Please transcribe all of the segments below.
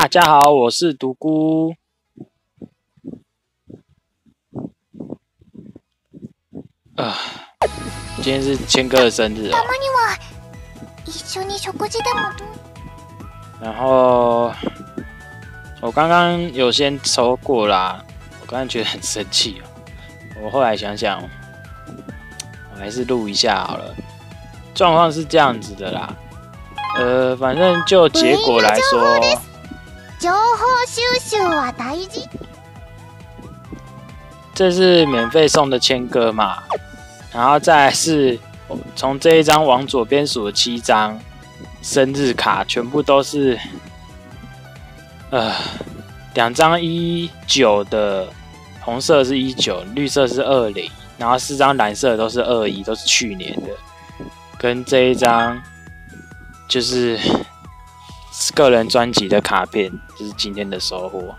大家好，我是独孤。啊，今天是谦哥的生日哦。然后我刚刚有先抽过啦，我刚刚觉得很生气哦。我后来想想，我还是录一下好了。状况是这样子的啦，呃，反正就结果来说，情報収集は大事这是免费送的签歌嘛，然后再是从这一张往左边数的七张生日卡，全部都是，呃，两张一九的，红色是一九，绿色是二零，然后四张蓝色都是二一，都是去年的。跟这一张就是个人专辑的卡片，就是今天的收获。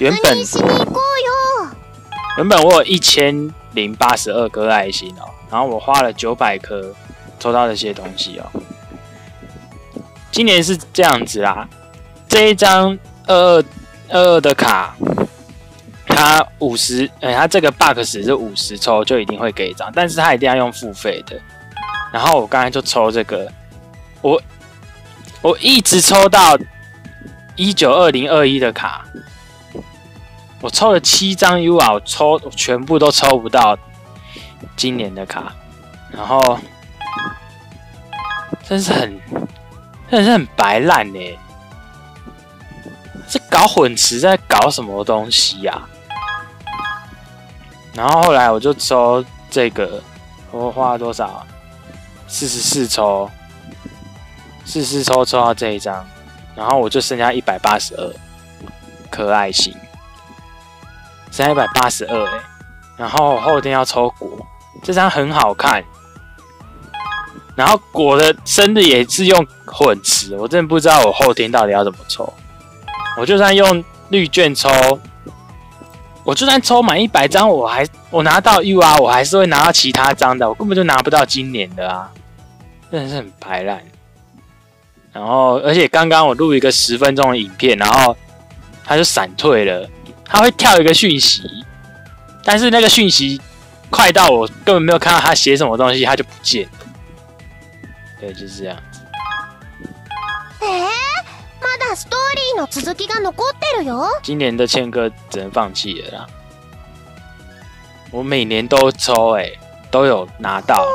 原本原本我有一千零八十二颗爱心哦，然后我花了九百颗抽到这些东西哦。今年是这样子啦，这一张二二二二的卡。它五十，哎，它这个 bug 是五十抽就一定会给一张，但是它一定要用付费的。然后我刚才就抽这个，我我一直抽到一九二零二一的卡，我抽了七张 U 啊，我抽全部都抽不到今年的卡，然后真是很，真是很白烂呢，这搞混池在搞什么东西呀？然后后来我就抽这个，我花了多少？四十四抽，四四抽抽到这一张，然后我就剩下一百八十二颗爱心，剩下一百八十二哎。然后后天要抽果，这张很好看。然后果的生日也是用混池，我真的不知道我后天到底要怎么抽。我就算用绿卷抽。我就算抽满一百张，我还我拿到 U 啊，我还是会拿到其他张的，我根本就拿不到今年的啊，真的是很白烂。然后，而且刚刚我录一个十分钟的影片，然后它就闪退了，它会跳一个讯息，但是那个讯息快到我根本没有看到他写什么东西，它就不见了。对，就是这样子。今年的千歌只能放弃了啦。我每年都抽，哎，都有拿到。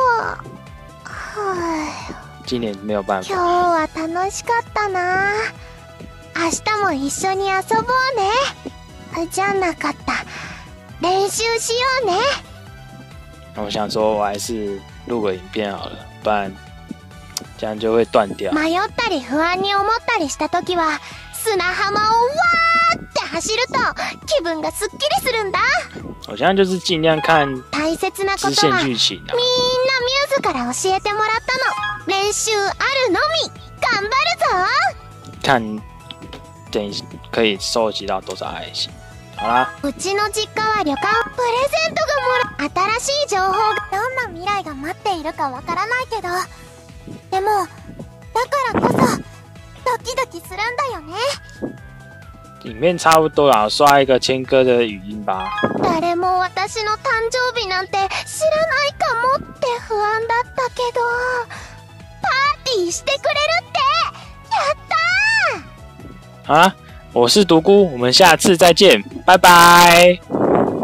今年没有办法。楽しかったな。明日も一緒に遊ぼうね。じゃなかった。練習しようね。我想说，我还是录个影片好了，不然这样就会断掉。迷ったり不安に思ったりした時は。砂浜をわーって走ると気分がすっきりするんだ我现在就是尽量看大切なことはみんなミューズから教えてもらったの練習あるのみ看等可以收集到多少爱心好啦うちの実家は旅館プレゼントがもら新しい情報がどんな未来が待っているかわからないけどでもだからこそドキドキするんだよね。影片差不多了，刷一个千哥的语音吧。誰も私の誕生日なんて知らないかもって不安だったけど、パーティーしてくれるって やった！好啦，我是独孤，我们下次再见，拜拜。